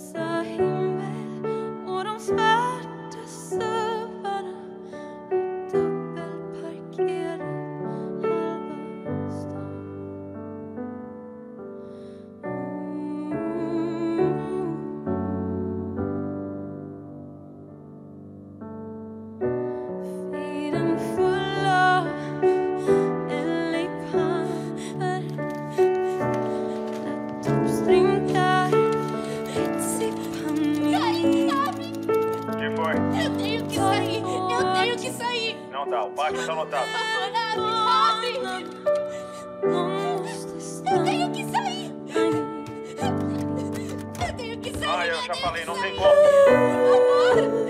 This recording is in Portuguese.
So. Deixa anotado. Por favor, abre, abre. Eu tenho que sair. Eu tenho que sair. Ah, eu já falei, não tem Por como. favor.